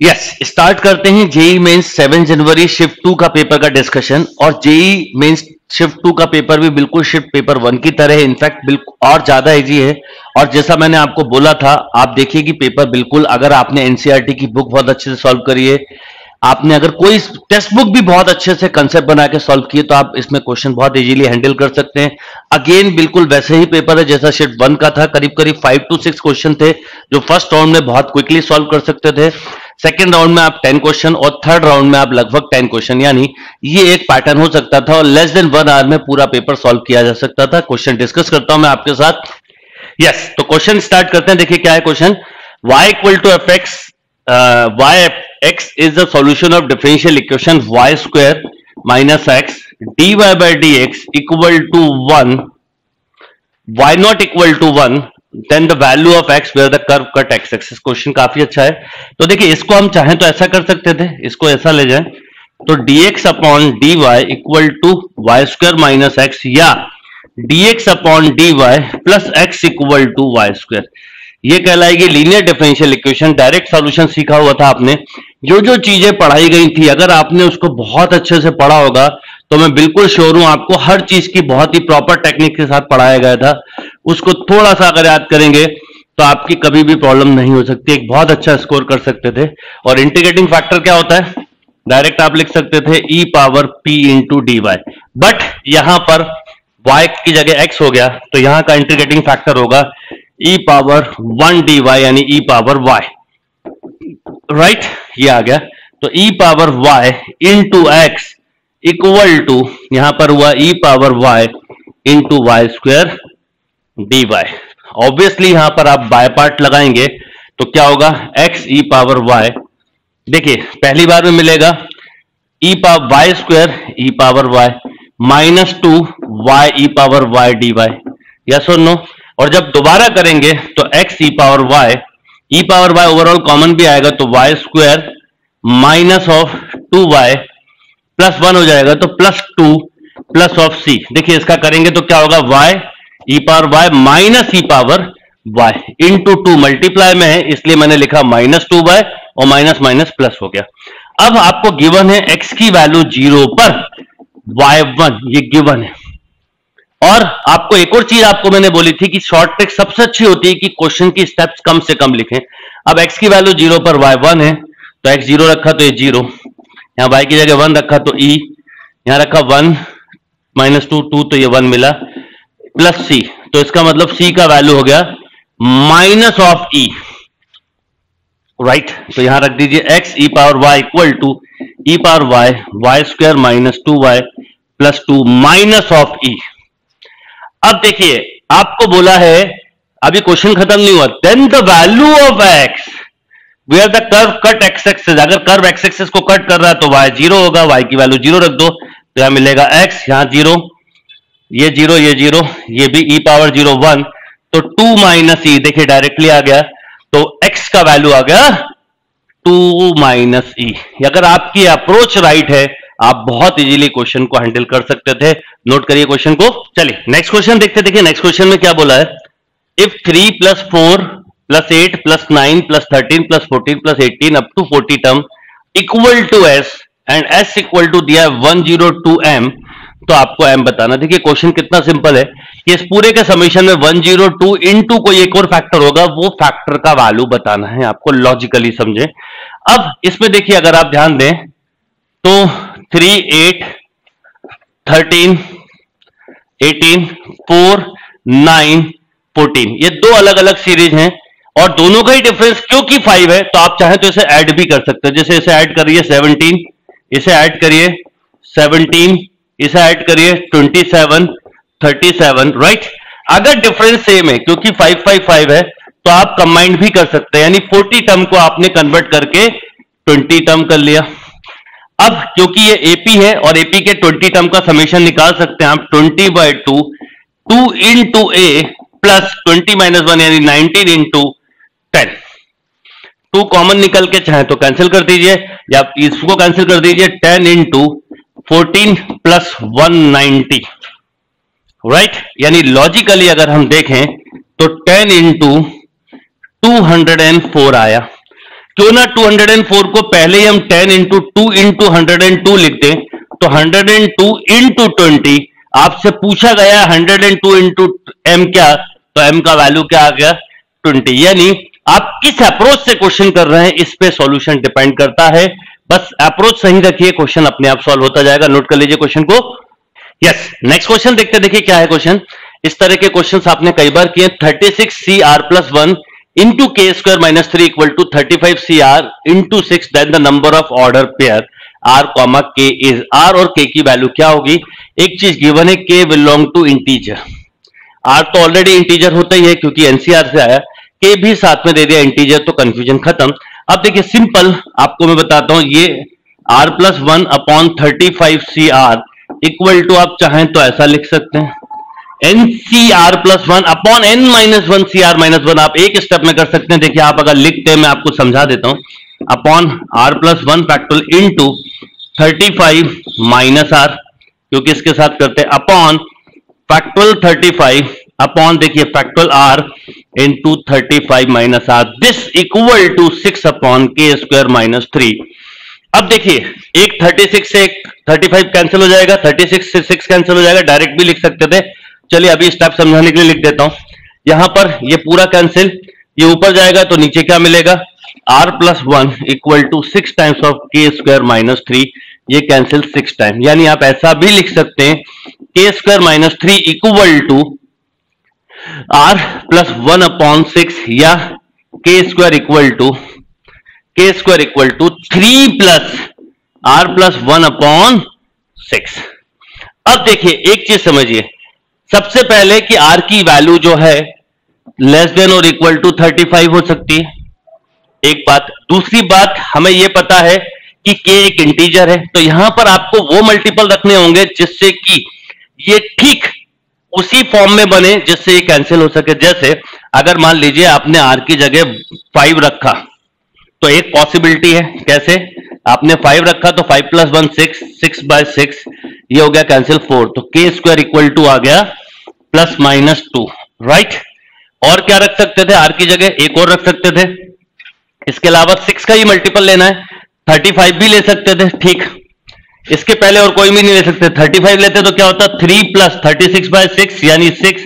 Yes start करते हैं JEE Mains seven जनवरी शिफ्ट टू का पेपर का डिस्कशन और जेई मेंस शिफ्ट टू का पेपर भी बिल्कुल शिफ्ट पेपर वन की तरह है। इनफैक्ट बिल्कुल और ज़्यादा इजी है। और जैसा मैंने आपको बोला था, आप देखिए कि पेपर बिल्कुल अगर आपने एनसीईआरटी की बुक बहुत अच्छे से सॉल्व करी है, आपने अगर कोई टेक्स्ट बुक भी बहुत अच्छे से कंसेप्ट बना के सॉल्व किए तो आप इसमें क्वेश्चन बहुत इजीली हैंडल कर सकते हैं। अगेन बिल्कुल वैसे ही पेपर है, जैसा शिफ्ट वन का था करीब करीब फाइव टू सिक्स क्वेश्चन थे, जो फ़र्स्ट राउंड में बहुत क्विकली सॉल्व कर सकते थे। सेकेंड राउंड में आप टेन क्वेश्चन और थर्ड राउंड में आप लगभग टेन क्वेश्चन यानी ये एक पैटर्न हो सकता था और लेस देन वन आवर में पूरा पेपर सॉल्व किया जा सकता था। क्वेश्चन डिस्कस करता हूँ मैं आपके साथ। यस yes, तो क्वेश्चन स्टार्ट करते हैं। देखिए क्या है question y equal to f x y x is the is of solution equation y equation y square minus x. Dy by dx equal to 1 y not equal to 1 then the value of x, where the curve cut x axis question काफ़ी अच्छा है। तो देखिए, इसको हम चाहें तो ऐसा कर सकते थे, इसको ऐसा ले जाएँ। तो dx upon dy equal to y square minus x या dx upon dy plus x equal to y square ये कहलाएगी linear differential equation direct solution सीखा हुआ था आपने। जो जो चीज़ें पढ़ाई गई थी, अगर आपने उसको बहुत अच्छे से पढ़ा होगा तो मैं बिल्कुल श्योर हूँ आपको हर चीज़ की बहुत ही प्रॉपर टेक्निक के साथ पढ़ाया गया था। उसको थोड़ा सा अगर याद करेंगे तो आपकी कभी भी प्रॉब्लम नहीं हो सकती। एक बहुत अच्छा स्कोर कर सकते थे। और इंटीग्रेटिंग फैक्टर क्या होता है? डायरेक्ट आप लिख सकते थे e power p into d y but यहाँ पर y की जगह x हो गया तो यहाँ का इंटीग्रेटिंग फैक्टर होगा e power one d y यानी ई पावर वाई राइट ये आ गया। तो e power y into x equal to यहाँ पर हुआ e power y into y square d y obviously यहाँ पर आप बाय पार्ट लगाएँगे तो क्या होगा? एक्स ई पावर वाई देखिए, पहली बार में मिलेगा। E power y square e power y minus two y e power y d y yes और नो और जब दोबारा करेंगे तो x e power y e power y overall common भी आएगा तो y square minus of two y plus one हो जाएगा तो plus two plus of c देखिए, इसका करेंगे तो क्या होगा? Y e power y minus e power y into two two multiply में है इसलिए मैंने लिखा माइनस टू वाई और माइनस माइनस प्लस हो गया। अब आपको गिवन है x की वैल्यू ज़ीरो पर वाई वन ये गिवन है। और आपको एक और चीज़ आपको मैंने बोली थी कि शॉर्ट ट्रिक सबसे अच्छी होती है कि क्वेश्चन की स्टेप्स कम से कम लिखें। अब एक्स की वैल्यू ज़ीरो पर वाई वन है तो एक्स ज़ीरो रखा तो ये ज़ीरो यहाँ वाई की जगह वन रखा तो ई e, यहाँ रखा वन माइनस टू टू तो ये वन मिला। प्लस सी तो इसका मतलब सी का वैल्यू हो गया माइनस ऑफ़ ई राइट तो यहाँ रख दीजिए x e power y equal to e power y y square minus two y plus two minus of e अब देखिए, आपको बोला है अभी क्वेश्चन खत्म नहीं हुआ। Then the value of x where the curve cut x axis अगर कर्व एक्स एक्सेस को कट कर रहा है तो वाई ज़ीरो होगा वाई की वैल्यू ज़ीरो रख दो तो यहाँ मिलेगा एक्स यहाँ ज़ीरो ये ज़ीरो ये ज़ीरो, ये भी ई पावर ज़ीरो वन तो टू माइनस ई देखिए डायरेक्टली आ गया तो एक्स का वैल्यू आ गया टू माइनस ई अगर आपकी अप्रोच राइट है, आप बहुत इजीली क्वेश्चन को हैंडल कर सकते थे। नोट करिए क्वेश्चन को। चलिए नेक्स्ट क्वेश्चन देखते, देखिए नेक्स्ट क्वेश्चन में क्या बोला है? If three plus four plus eight plus nine plus thirteen plus fourteen plus eighteen up to forty term equal to S and S equal to दिया वन ज़ीरो टू एम तो आपको M बताना। देखिए question कितना simple है। कि इस पूरे के समीशन में one zero two into two एक और फैक्टर होगा, वो फैक्टर का वैल्यू बताना है। आपको लॉजिकली समझे। अब इसमें देखिए, अगर आप ध्यान दें तो three eight thirteen eighteen four nine fourteen ये दो अलग अलग सीरीज़ हैं और दोनों का ही डिफरेंस क्योंकि फाइव है तो आप चाहें तो इसे ऐड भी कर सकते हैं। जैसे इसे ऐड करिए सेवनटीन इसे ऐड करिए सेवनटीन इसे ऐड करिए twenty seven thirty seven right अगर डिफरेंस सेम है, क्योंकि फाइव फाइव फाइव है तो आप कंबाइंड भी कर सकते हैं, यानी फोर्टी टर्म को आपने कन्वर्ट करके ट्वेंटी टर्म कर लिया। अब क्योंकि ये एपी है, और एपी के 20 टर्म का समीशन निकाल सकते हैं आप 20 by two two into a plus twenty minus one यानी nineteen into ten two common निकल के चाहे तो कैंसिल कर दीजिए, या इसको कैंसिल कर दीजिए ten into fourteen plus one ninety right यानी लॉजिकली अगर हम देखें तो ten into two hundred and four आया। क्यों ना 204 को पहले ही हम ten into two into hundred and two लिख दें तो 102 एंड टू इंटू ट्वेंटी आपसे पूछा गया 102 एंड टू इंटू एम क्या तो एम का वैल्यू क्या आ गया? 20 यानी आप किस अप्रोच से क्वेश्चन कर रहे हैं, इस पे सॉल्यूशन डिपेंड करता है। बस अप्रोच सही रखिए क्वेश्चन अपने आप सॉल्व होता जाएगा। नोट कर लीजिए क्वेश्चन को। यस नेक्स्ट क्वेश्चन देखते देखिए क्या है क्वेश्चन इस तरह के क्वेश्चन आपने कई बार किए। Thirty six C r plus one into k square minus three equal to thirty five C r into six then the number of order pair r comma k is r और k की value क्या होगी? एक चीज़ given है k belong to integer r तो already integer होता ही है, क्योंकि एनसीआर से आया। के भी साथ में दे दिया इंटीजर तो कंफ्यूजन खत्म। अब देखिए सिंपल आपको मैं बताता हूँ, ये r plus one upon thirty five C r equal to आप चाहें तो ऐसा लिख सकते हैं। N C r plus one upon n minus one C r minus one आप एक स्टेप में कर सकते हैं। देखिए, आप अगर लिखते हैं, मैं आपको समझा देता हूँ। Upon r plus one factorial into thirty five minus r क्योंकि इसके साथ करते हैं। Upon factorial thirty five upon देखिए factorial r into thirty five minus r this equal to six upon k square minus three अब देखिए, एक 36 से एक 35 कैंसिल हो जाएगा 36 से 6 कैंसिल हो जाएगा डायरेक्ट भी लिख सकते थे। चलिए अभी स्टेप समझाने के लिए लिख देता हूँ। यहाँ पर ये पूरा कैंसिल ये ऊपर जाएगा तो नीचे क्या मिलेगा? R plus one equal to six times of k square minus three ये कैंसिल सिक्स टाइम यानी आप ऐसा भी लिख सकते हैं k square minus three equal to r plus one upon six या k square equal to k square equal to three plus r plus one upon six अब देखिए, एक चीज़ समझिए। सबसे पहले कि आर की वैल्यू जो है लेस देन और इक्वल टू थर्टी फाइव हो सकती है। एक बात। दूसरी बात, हमें यह पता है कि के एक इंटीजर है। तो यहाँ पर आपको वो मल्टीपल रखने होंगे जिससे कि ये ठीक उसी फॉर्म में बने जिससे ये कैंसिल हो सके। जैसे, अगर मान लीजिए आपने आर की जगह फाइव रखा तो एक पॉसिबिलिटी है। कैसे? आपने फाइव रखा तो five plus one six six by six ये हो गया कैंसिल फोर तो के स्क्वायर इक्वल टू आ गया प्लस माइनस टू राइट और क्या रख सकते थे? आर की जगह एक और रख सकते थे। इसके अलावा सिक्स का ही मल्टीपल लेना है। थर्टी फाइव भी ले सकते थे, ठीक। इसके पहले और कोई भी नहीं ले सकते। थर्टी फाइव लेते तो क्या होता? Three plus thirty six by six यानी सिक्स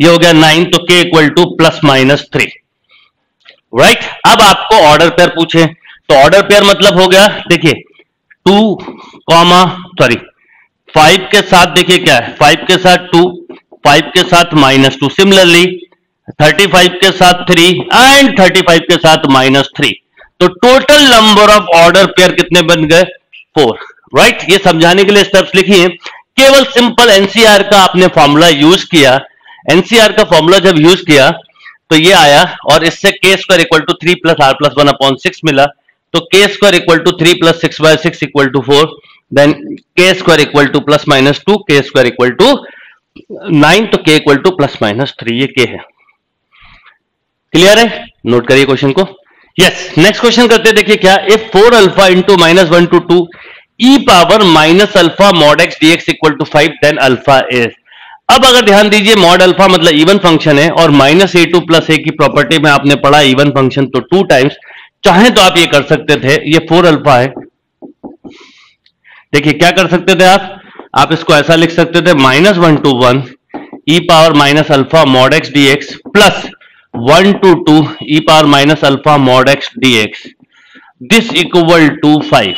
ये हो गया नाइन तो k equal to plus minus three right अब आपको ऑर्डर पेयर पूछे। तो ऑर्डर पेयर मतलब हो गया, देखिए टू कॉमा सॉरी फाइव के साथ देखिए क्या है। फाइव के साथ टू फाइव के साथ minus two similarly thirty five के साथ थ्री एंड थर्टी फाइव के साथ माइनस थ्री तो total number of order pair कितने बन गए? फोर राइट ये समझाने के लिए स्टेप्स लिखिए केवल सिंपल एनसीआर का आपने फॉर्मूला यूज़ किया। एनसीआर का फॉर्मूला जब यूज़ किया तो ये आया और इससे k square equal to three plus r plus one upon six मिला। तो k square equal to three plus six by six equal to four then k square equal to plus minus two k square equal to nine तो k equal to plus minus three ये के है। Clear है? Note करिए question को। Yes next question करते देखिए क्या? If four alpha into minus one to two e power minus alpha mod x d x equal to five then alpha is अब अगर ध्यान दीजिए मॉड अल्फ़ा मतलब इवन फ़ंक्शन है, और minus a to plus a की property में आपने पढ़ा इवन फ़ंक्शन तो टू टाइम्स चाहे तो आप ये कर सकते थे, ये फोर अल्फ़ा है। देखिए, क्या कर सकते थे आप? आप इसको ऐसा लिख सकते थे minus one to one e power minus alpha mod x d x plus one to two e power minus alpha mod x d x this equal to five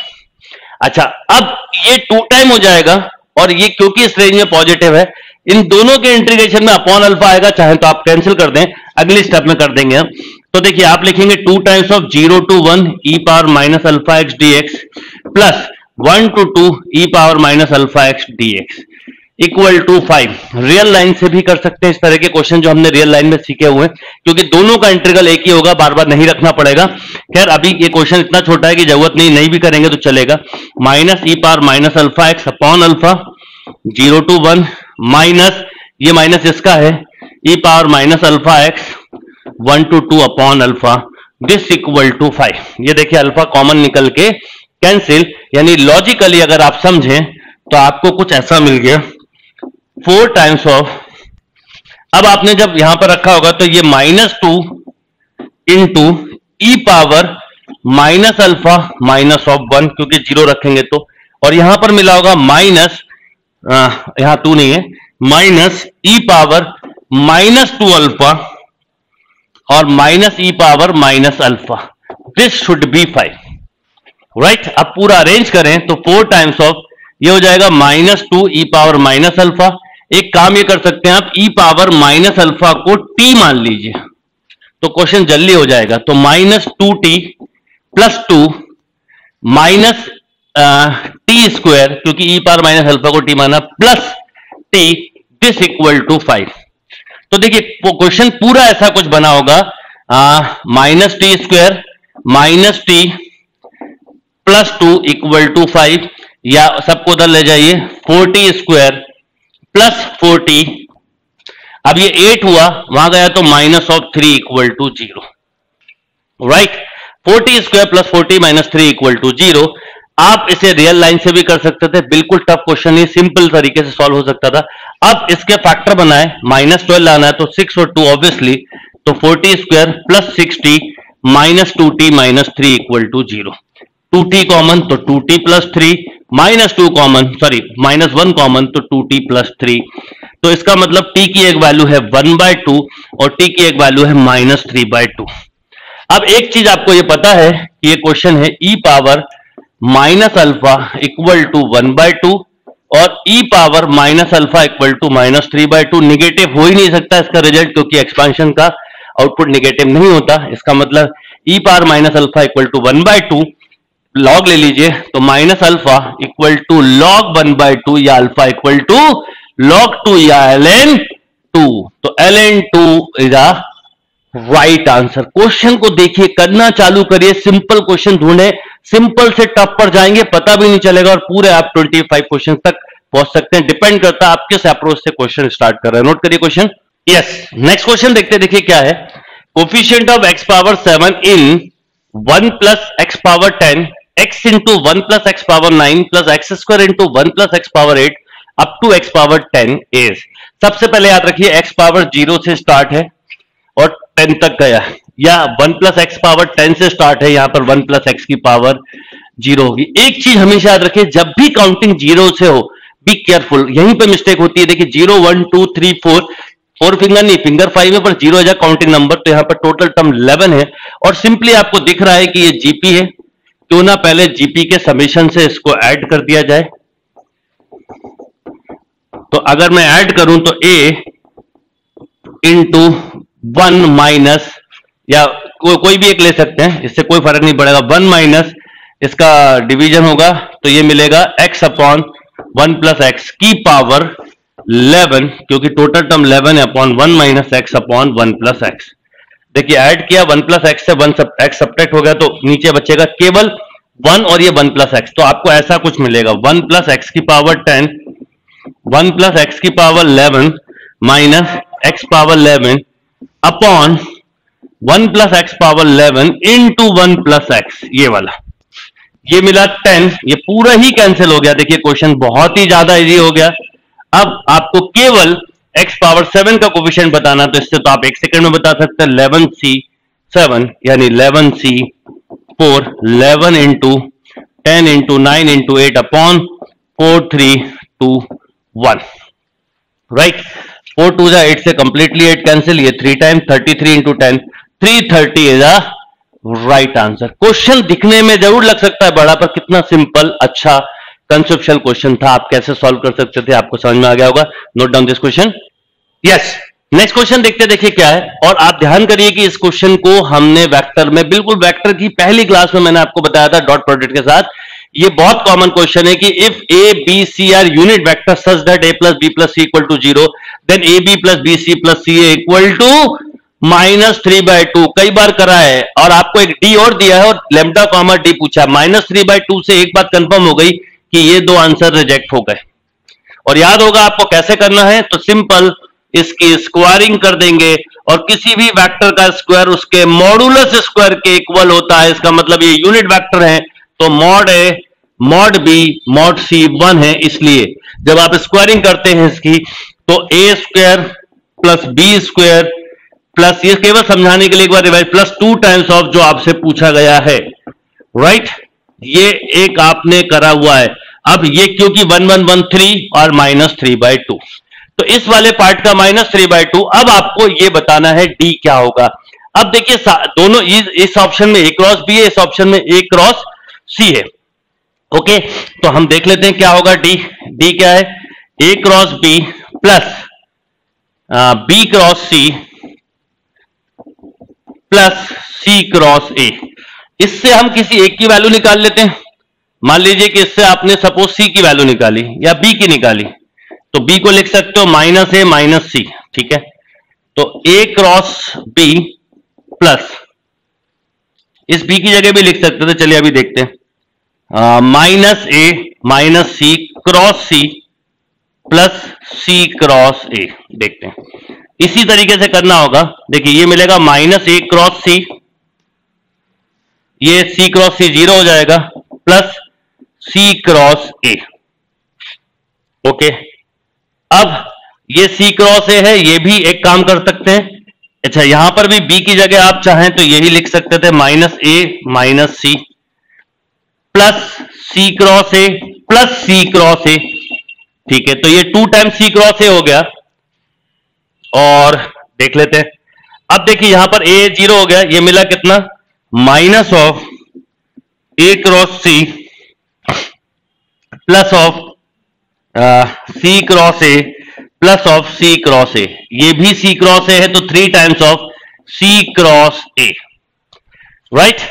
अच्छा अब ये टू टाइम हो जाएगा और ये क्योंकि इस रेंज में पॉजिटिव है, इन दोनों के इंटीग्रेशन में अपॉन अल्फ़ा आएगा, चाहे तो आप कैंसिल कर दें, अगले स्टेप में कर देंगे हम। तो देखिए, आप लिखेंगे two times of zero to one e power minus alpha x d x plus one to two e power minus alpha x d x equal to five real line से भी कर सकते हैं इस तरह के क्वेश्चन जो हमने रियल लाइन में सीखे हुए क्योंकि दोनों का इंटीग्रल एक ही होगा बार बार नहीं रखना पड़ेगा। खैर, अभी ये क्वेश्चन इतना छोटा है कि ज़रूरत नहीं नहीं भी करेंगे तो चलेगा। Minus e power minus alpha x upon alpha zero to one minus ये माइनस इसका है। E power minus alpha x one to two upon alpha this equal to five ये देखिए अल्फ़ा कॉमन निकल के कैंसिल यानी लॉजिकली अगर आप समझें तो आपको कुछ ऐसा मिल गया। फोर टाइम्स ऑफ़ अब आपने जब यहाँ पर रखा होगा तो ये minus two into e power minus alpha minus of one क्योंकि ज़ीरो रखेंगे तो। और यहाँ पर मिला होगा माइनस यहाँ टू नहीं है minus e power minus two alpha और minus e power minus alpha this should be five right अब पूरा अरेंज करें तो फोर टाइम्स ऑफ़ ये हो जाएगा minus two e power minus alpha एक काम ये कर सकते हैं आप ई पावर माइनस अल्फ़ा को टी मान लीजिए। तो क्वेश्चन जल्दी हो जाएगा। तो minus two T plus two minus T square क्योंकि ई पावर माइनस अल्फ़ा को टी माना plus T this equal to five तो देखिए क्वेश्चन पूरा ऐसा कुछ बना होगा। Minus T square minus T plus two equal to five या सबको उधर ले जाइए। फोर्टी स्क्वायर प्लस फोर्टी अब ये एट हुआ, वहाँ गया तो minus of three equal to zero right four T square plus four T minus three equal to zero आप इसे रियल लाइन से भी कर सकते थे, बिल्कुल टफ क्वेश्चन ही सिंपल तरीके से सॉल्व हो सकता था. अब इसके फैक्टर बनाए माइनस ट्वेल्व लाना है तो सिक्स और टू ऑब्वियसली तो four T square plus six T minus two T minus three equal to zero two T common तो two T plus three minus two common sorry minus one common तो two T plus three. तो इसका मतलब T की एक value है one by two और T की एक वैल्यू है माइनस थ्री बाय टू। अब एक चीज़ आपको ये पता है कि ये क्वेश्चन है e power minus alpha equal to one by two और e power minus alpha equal to minus three by two. Negative हो ही नहीं सकता इसका रिज़ल्ट क्योंकि एक्सपांशन का आउटपुट निगेटिव नहीं होता। इसका मतलब e power minus alpha equal to one by two log ले लीजिए तो minus alpha equal to log one by two या alpha equal to log two या एल एन टू तो L N two is a right answer question को देखिए, करना चालू करिए सिंपल क्वेश्चन ढूंढे। सिंपल से टफ पर जाएँगे, पता भी नहीं चलेगा और पूरे आप 25 क्वेश्चन तक पहुँच सकते हैं। डिपेंड करता है आप किस अप्रोच से क्वेश्चन स्टार्ट कर रहे हैं। नोट करिए क्वेश्चन यस नेक्स्ट क्वेश्चन देखते देखिए क्या है। Coefficient of x power seven in one plus x power ten x into one plus x power nine plus x square into one plus x power eight up to x power ten is सबसे पहले याद रखिए x power zero से start है और ten तक गया या one plus x power ten से स्टार्ट है, यहाँ पर वन प्लस एक्स की पावर ज़ीरो होगी। एक चीज़ हमेशा याद रखिए, जब भी काउंटिंग ज़ीरो से हो बी केयरफुल यहीं पे मिस्टेक होती है। देखिए zero one two three four four finger नहीं फिंगर फाइव है, पर ज़ीरो काउंटिंग नंबर तो यहाँ पर टोटल टर्म इलेवन है। और सिंपली आपको दिख रहा है कि ये जीपी है। क्यों ना पहले जीपी के समीशन से इसको ऐड कर दिया जाए। तो अगर मैं ऐड करूँ तो ए इंटू वन माइनस या को, कोई भी एक ले सकते हैं इससे कोई फ़र्क नहीं पड़ेगा। वन माइनस इसका डिवीज़न होगा तो ये मिलेगा x upon one plus x की पावर 11 क्योंकि टोटल टर्म 11 है upon one minus x upon one plus x देखिए ऐड किया वन प्लस एक्स से वन एक्स सब्ट्रैक्ट हो गया तो नीचे बचेगा केवल वन और ये वन प्लस एक्स तो आपको ऐसा कुछ मिलेगा। वन प्लस एक्स की power ten one plus x की power 11 minus x power 11 upon one plus x power eleven into one plus x ये वाला। ये मिला टेन ये पूरा ही कैंसिल हो गया। देखिए क्वेश्चन बहुत ही ज़्यादा इजी हो गया। अब आपको केवल एक्स पावर सेवन का क्वेश्चन बताना तो इससे तो आप एक सेकंड में बता सकते हैं इलेवन सी सेवन यानी eleven C four eleven into ten into nine into eight upon four three two one right four two जा एट से कंप्लीटली एट कैंसिल ये three time thirty three into ten three thirty is a right answer question दिखने में ज़रूर लग सकता है, बड़ा पर कितना सिंपल अच्छा कंसेप्शल क्वेश्चन था, आप कैसे सॉल्व कर सकते थे, आपको समझ में आ गया होगा। Note down this question yes next question देखते देखिए क्या है। और आप ध्यान करिए कि इस क्वेश्चन को हमने वेक्टर में, बिल्कुल वेक्टर की पहली क्लास में मैंने आपको बताया था डॉट प्रोडक्ट के साथ। ये बहुत कॉमन क्वेश्चन है कि if A B C are unit vector such that A plus B plus C equal to zero then A B plus B C plus C A equal to minus three by two कई बार करा है और आपको एक D और दिया है और लेमडा कॉमर डी पूछा। माइनस थ्री बाय टू से एक बात कंफर्म हो गई। कि ये दो आंसर रिजेक्ट हो गए। और याद होगा आपको कैसे करना है? तो सिंपल, इसकी स्क्वायरिंग कर देंगे और किसी भी वेक्टर का स्क्वायर उसके मॉडुलस स्क्वायर के इक्वल होता है। इसका मतलब ये यूनिट वेक्टर है तो mod A mod B mod C one है इसलिए। जब आप स्क्वायरिंग करते हैं इसकी तो A square plus B square plus ये केवल समझाने के लिए एक बार revise plus two times of जो आपसे पूछा गया है। Right right? ये एक आपने करा हुआ है। अब ये क्योंकि वन वन वन थ्री और माइनस थ्री बाई टू तो इस वाले पार्ट का माइनस थ्री बाय टू अब आपको ये बताना है डी क्या होगा। अब देखिए दोनों इस ऑप्शन में ए क्रॉस बी है, इस ऑप्शन में ए क्रॉस सी है। ओके तो हम देख लेते हैं क्या होगा डी डी क्या है? A cross B plus B cross C plus C cross A इससे हम किसी एक की वैल्यू निकाल लेते हैं। मान लीजिए कि इससे आपने सपोज़ सी की वैल्यू निकाली या बी की निकाली तो बी को लिख सकते हो माइनस ए माइनस सी ठीक है? तो ए क्रॉस बी प्लस इस बी की जगह भी लिख सकते थे, चलिए अभी देखते हैं। Minus A minus C cross C plus C cross A देखते हैं। इसी तरीके से करना होगा। देखिए, ये मिलेगा माइनस ए क्रॉस सी ये सी क्रॉस सी ज़ीरो हो जाएगा plus C cross A okay अब ये सी क्रॉस ए है, ये भी एक काम कर सकते हैं। अच्छा यहाँ पर भी बी की जगह आप चाहें तो यही लिख सकते थे minus A minus C plus C cross A plus C cross A ठीक है तो ये two time C cross A हो गया। और देख लेते हैं। अब देखिए, यहाँ पर ए ज़ीरो हो गया, ये मिला कितना? Minus of A cross C plus of C cross A plus of C cross A ये भी सी क्रॉस ए है तो three times of C cross A right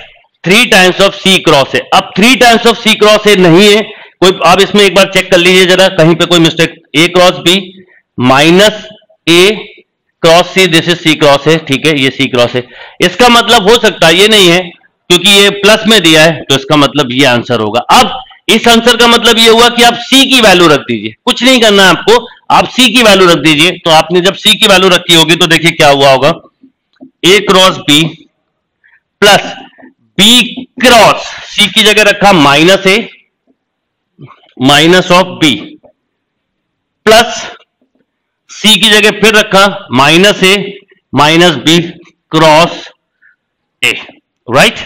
three times of C cross A अब three times of C cross A नहीं है। कोई, आप इसमें एक बार चेक कर लीजिए जरा, कहीं पे कोई mistake A cross B minus A cross C this is C cross है ठीक है, ये सी क्रॉस है इसका मतलब हो सकता है, ये नहीं है, क्योंकि ये प्लस में दिया है तो इसका मतलब ये आंसर होगा। अब इस आंसर का मतलब ये हुआ कि आप सी की वैल्यू रख दीजिए। कुछ नहीं करना आपको। आप सी की वैल्यू रख दीजिए। तो आपने जब सी की वैल्यू रखी होगी तो देखिए क्या हुआ होगा। A cross B plus B cross C की जगह रखा minus A minus of B plus C की जगह फिर रखा minus A minus B cross A right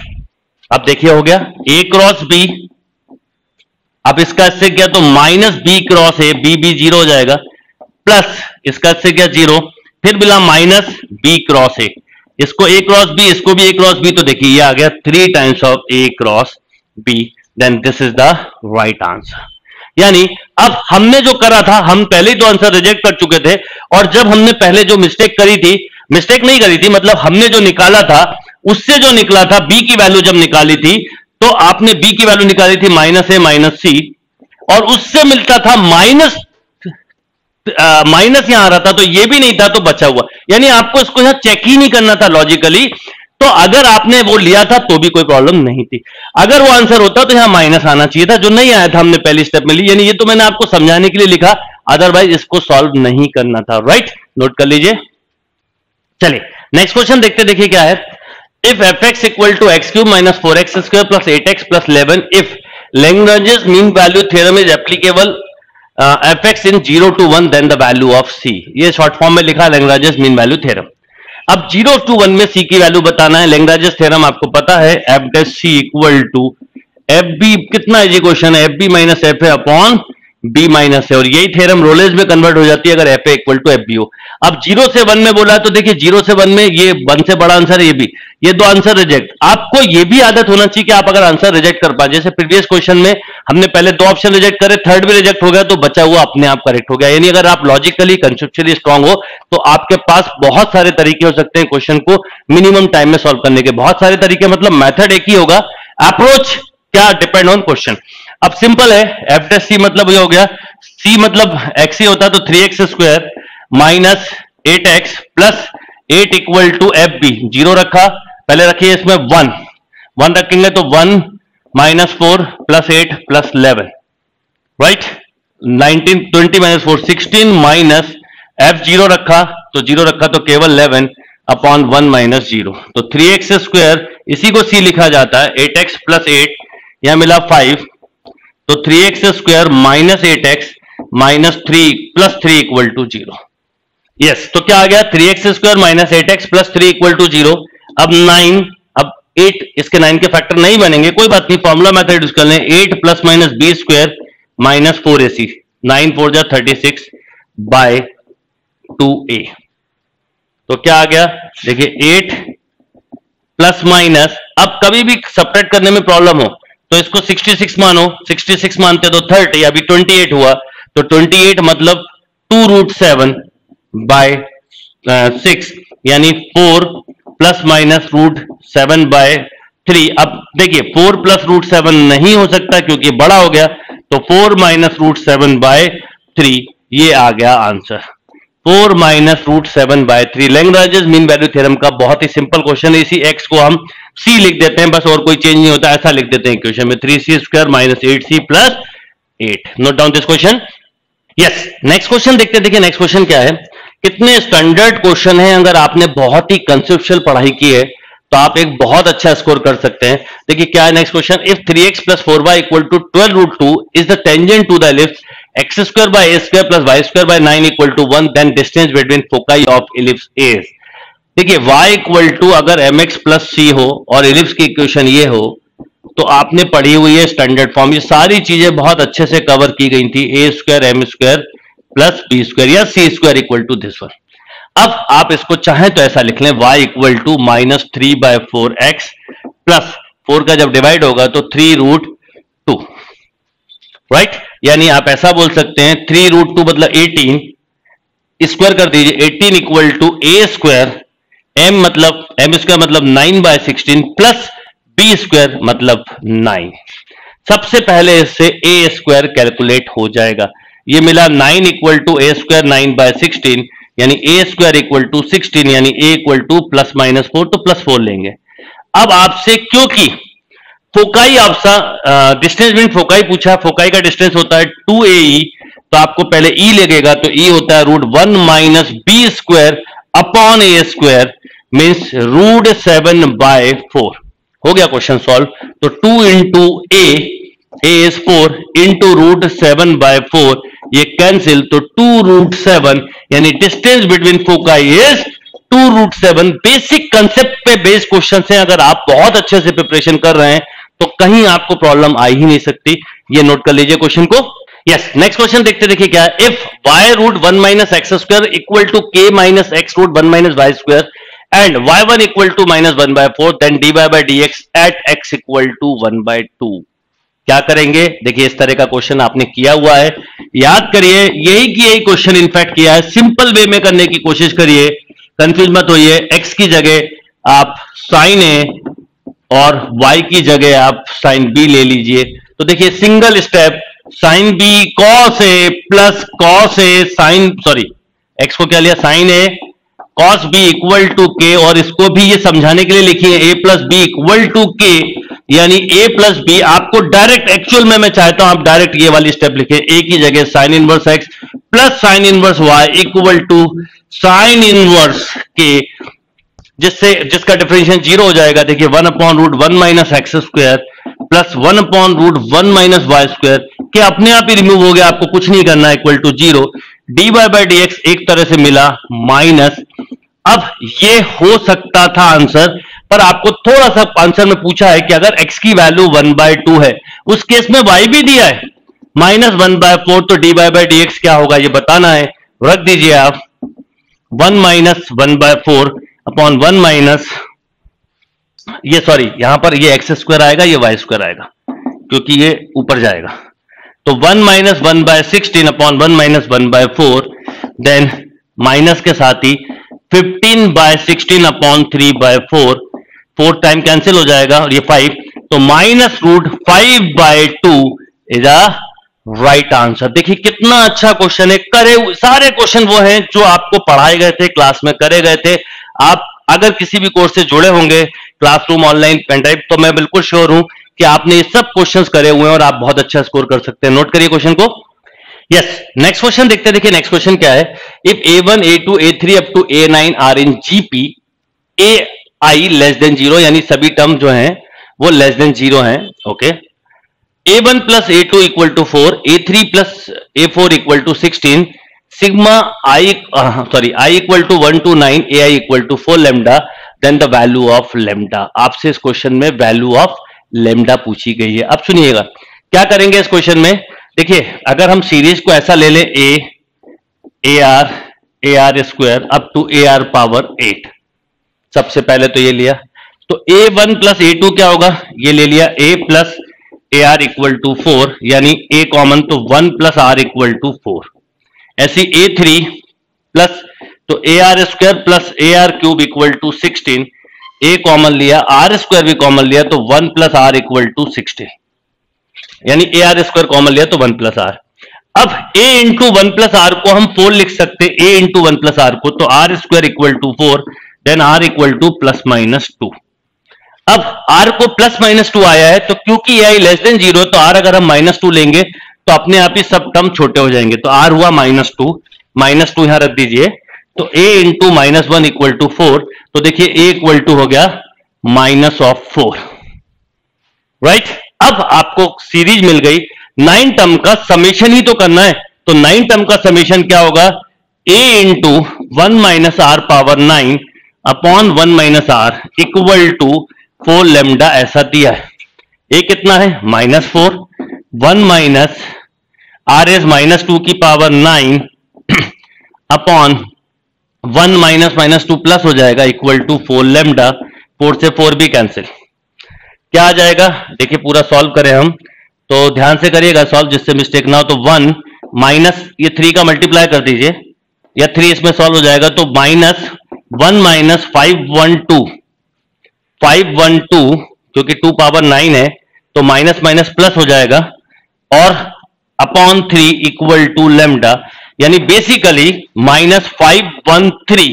अब देखिए हो गया। ए क्रॉस बी अब इसका इससे क्या तो minus B cross A, B B zero हो जाएगा, प्लस इसका इससे क्या ज़ीरो, फिर मिला माइनस बी क्रॉस ए। इसको ए क्रॉस बी, इसको भी ए क्रॉस बी तो देखिए ये आ गया three times of A cross B then this is the right answer यानी अब हमने जो करा था, हम पहले ही तो आंसर रिजेक्ट कर चुके थे, और जब हमने पहले जो मिस्टेक करी थी मिस्टेक नहीं करी थी मतलब हमने जो निकाला था, उससे जो निकला था बी की वैल्यू जब निकाली थी तो आपने बी की वैल्यू निकाली थी माइनस ए माइनस सी और उससे मिलता था माइनस माइनस यहाँ आ रहा था तो ये भी नहीं था तो बचा हुआ। यानी आपको इसको यहाँ चेक ही नहीं करना था लॉजिकली तो अगर आपने वो लिया था तो भी कोई प्रॉब्लम नहीं थी। अगर वो आंसर होता तो यहाँ माइनस आना चाहिए था, जो नहीं आया था, हमने पहली स्टेप में ली। यानी ये तो मैंने आपको समझाने के लिए लिखा अदरवाइज़ इसको सॉल्व नहीं करना था। राइट नोट कर लीजिए। चलिए नेक्स्ट क्वेश्चन देखते देखिए क्या है। Equal to x cube minus four x square plus eight x plus eleven if Lagrange's mean value theorem is applicable F x in zero to one then the value of C ये short form में लिखा Lagrange's mean value theorem अब zero to one में C की value बताना है। लेंग्राजेस theorem आपको पता है F dash C equal to F B कितना इजी क्वेश्चन है? एफ़ बी माइनस एफ़ है अपॉन बी माइनस है और यही थ्योरम रोलेज में कन्वर्ट हो जाती है अगर F A equal to F B हो। अब ज़ीरो से वन में बोला तो देखिए, ज़ीरो से वन में ये वन से बड़ा आंसर है, ये भी। ये दो आंसर रिजेक्ट आपको ये भी आदत होना चाहिए कि आप अगर आंसर रिजेक्ट कर पाए। जैसे प्रीवियस क्वेश्चन में हमने पहले दो ऑप्शन रिजेक्ट करे थर्ड भी रिजेक्ट हो गया तो बचा हुआ अपने आप करेक्ट हो गया। यानी अगर आप लॉजिकली कंसेप्चुअली स्ट्रांग हो तो आपके पास बहुत सारे तरीके हो सकते हैं क्वेश्चन को मिनिमम टाइम में सॉल्व करने के। बहुत सारे तरीके मतलब मैथड एक ही होगा। अप्रोच क्या डिपेंड ऑन क्वेश्चन अब सिंपल है। एफ़ सी मतलब ये हो गया। सी मतलब एक्स ही होता तो three x square minus eight x plus eight equal to F B, zero रखा, पहले रखिए इसमें वन। वन रखेंगे तो one minus four plus eight plus eleven. Right? Nineteen, twenty minus four, sixteen minus F zero रखा तो zero रखा तो केवल eleven upon one minus zero. तो थ्री एक्स स्क्वायर, इसी को सी लिखा जाता है, एट एक्स प्लस एट, यहाँ मिला फाइव। तो three x square minus eight x minus three, plus three equal to zero. Yes तो क्या आ गया? Three x square minus eight x plus three equal to zero अब नाइन अब eight इसके नाइन के फैक्टर नहीं बनेंगे। कोई बात नहीं फॉर्मुला मैथड यूज़ कर लें। Eight plus minus B square minus four A C nine four जा thirty six by two A तो क्या आ गया? देखिए एट प्लस माइनस अब कभी भी सपरेट करने में प्रॉब्लम हो तो इसको 66 मानो। 66 मानते तो 30 अभी 28 हुआ। तो 28 मतलब two root seven by six यानी four plus minus root seven by three अब देखिए फोर प्लस रूट सेवन नहीं हो सकता क्योंकि बड़ा हो गया तो four minus root seven by three ये आ गया answer four minus root seven by three languages mean value theorem का बहुत ही सिंपल क्वेश्चन है। इसी एक्स को हम सी लिख देते हैं, बस और कोई चेंज नहीं होता, ऐसा लिख देते हैं क्वेश्चन में। Three C square minus eight C plus eight note down this question yes next question देखते देखिए नेक्स्ट क्वेश्चन क्या है? कितने स्टैंडर्ड क्वेश्चन है, अगर आपने बहुत ही कंसेप्चुअल पढ़ाई की है तो आप एक बहुत अच्छा स्कोर कर सकते हैं। देखिए, क्या है next question if three x plus four y equal to twelve root two is the tangent to the lift x square by a square plus y square by nine equal to one then distance between foci of ellipse is देखिए, y equal to अगर M x plus सी हो और ellipse की equation ये हो तो आपने पढ़ी हुई है स्टैंडर्ड फॉर्म ये सारी चीज़ें बहुत अच्छे से कवर की गई थी a square m square plus b square या c square equal to this one अब आप इसको चाहें तो ऐसा लिख लें, y equal to minus three by four x plus four का जब डिवाइड होगा तो थ्री रूट टू राइट यानी आप ऐसा बोल सकते हैं थ्री रूट टू मतलब एटीन स्क्वायर कर दीजिए eighteen equal to a square m मतलब एम स्क्वायर मतलब nine by sixteen plus b square मतलब नाइन सबसे पहले इससे ए स्क्वायर कैलकुलेट हो जाएगा। ये मिला nine equal to a square nine by sixteen यानी a square equal to sixteen यानी a equal to plus minus four तो प्लस फोर लेंगे। अब आपसे क्योंकि फोकाई आपसा डिस्टेंस बिटवीन फोकाई पूछा, फोकाई का डिस्टेंस होता है टू ए ई तो आपको पहले ई e लगेगा तो ई e होता है root one minus b square upon a square means root seven by four हो गया क्वेश्चन सॉल्व तो two into a a is four into root seven by four ये कैंसिल तो टू रूट सेवन यानी distance between foci is two root seven basic concept पे base question से अगर आप बहुत अच्छे से प्रिपरेशन कर रहे हैं तो कहीं आपको प्रॉब्लम आ ही नहीं सकती। ये नोट कर लीजिए क्वेश्चन को। यस नेक्स्ट क्वेश्चन देखते देखिए क्या if y root one minus x square equal to k minus x root one minus y square and y one equal to minus one by four then d y by d x at x equal to one by two क्या करेंगे? देखिए, इस तरह का question आपने किया हुआ है। याद करिए, यही की यही क्वेश्चन इनफैक्ट किया है। सिंपल वे में करने की कोशिश करिए। कंफ्यूज मत होइए। एक्स की जगह आप साइन ए और वाई की जगह आप साइन बी ले लीजिए। तो देखिए single step sine b cos a plus cos a sine sorry x को क्या लिया? Sine a cos b equal to k और इसको भी ये समझाने के लिए लिखिए a plus b equal to k यानी ए प्लस बी आपको डायरेक्ट एक्चुअल में मैं चाहता हूँ आप डायरेक्ट ये वाली स्टेप लिखे। ए की जगह sine inverse x plus sine inverse y equal to sine inverse k जिससे, जिसका डिफरेंशियल ज़ीरो हो जाएगा। देखिए one upon root one minus x square plus one upon root one minus y square के अपने आप ही रिमूव हो गया, आपको कुछ नहीं करना equal to zero d y by d x एक तरह से मिला, माइनस। अब ये हो सकता था आंसर, पर आपको थोड़ा सा आंसर में पूछा है कि अगर x की वैल्यू वन बाय टू है, उस केस में y भी दिया है। माइनस वन बाय फोर तो d by by d x क्या होगा, ये बताना है। रख दीजिए आप। One minus one by four upon one minus, ये सॉरी, यहाँ पर ये एक्स स्क्वायर आएगा, ये वाई स्क्वायर आएगा, क्योंकि ये ऊपर जाएगा। तो one minus one by sixteen upon one minus one by four then minus के साथ ही fifteen by sixteen upon three by four four time cancel हो जाएगा और ये फाइव तो minus root five by two is a right answer देखिए कितना अच्छा क्वेश्चन है, करे सारे क्वेश्चन वो हैं जो आपको पढ़ाए गए थे क्लास में करे गए थे। आप अगर किसी भी कोर्स से जुड़े होंगे क्लासरूम ऑनलाइन पेनड्राइव तो मैं बिल्कुल श्योर हूँ कि आपने ये सब क्वेश्चंस करे हुए हैं और आप बहुत अच्छा स्कोर कर सकते हैं। नोट करिए क्वेश्चन को। यस नेक्स्ट क्वेश्चन देखते देखिए नेक्स्ट क्वेश्चन क्या है? If a one a two a three up to a nine are in GP a i less than zero यानी सभी टर्म जो हैं, वो लेस देन ज़ीरो हैं okay a one plus a two equal to four a three plus a four equal to sixteen sigma i sorry i equal to one to nine a i equal to four lambda then the value of lambda आपसे इस question में value of lambda पूछी गई है। अब सुनिएगा, क्या करेंगे इस क्वेश्चन में? देखिए, अगर हम सीरीज़ को ऐसा ले लें a a r a r square up to a r power eight सबसे पहले तो ये लिया। तो a one plus a two क्या होगा? ये ले लिया a plus a r equal to four यानी ए कॉमन तो one plus r equal to four ऐसी ए थ्री प्लस तो a r square plus a r cube equal to sixteen a common लिया आर स्क्वायर भी कॉमन लिया तो one plus r equal to sixteen यानी A R square common लिया तो one plus are अब a into one plus r को हम फोर लिख सकते a into one plus r को तो r square equal to four then r equal to plus minus two अब r को प्लस माइनस टू आया है तो क्योंकि आई लेस देन ज़ीरो तो r अगर हम माइनस टू लेंगे तो अपने आप ही सब टर्म छोटे हो जाएँगे. तो r हुआ माइनस टू माइनस टू यहाँ रख दीजिए तो a into minus one equal to four तो देखिए, a इक्वल टू हो गया माइनस ऑफ़ फोर राइट अब आपको सीरीज़ मिल गई। नाइन टर्म का समेशन ही तो करना है। तो नाइन टर्म का समेशन क्या होगा? A into one minus r power nine upon one minus r equal to four lambda ऐसा दिया है। ए कितना है? Minus four one minus r s minus two की power nine upon one minus minus two plus हो जाएगा equal to four lambda, four से four भी कैंसिल क्या आ जाएगा? देखिए पूरा सॉल्व करें हम। तो ध्यान से करिएगा सॉल्व जिससे मिस्टेक ना हो तो वन माइनस, ये थ्री का मल्टीप्लाई कर दीजिए। या थ्री इसमें सॉल्व हो जाएगा तो minus one minus five one two. Five one two, क्योंकि टू पावर नाइन है तो माइनस माइनस प्लस हो जाएगा। और upon three equal to lambda यानी basically minus five one three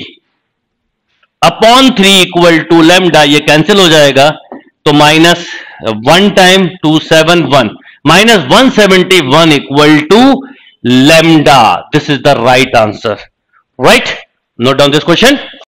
upon three equal to lambda ये कैंसिल हो जाएगा तो minus one time two seven one minus one seventy one equal to lambda this is the right answer right note down this question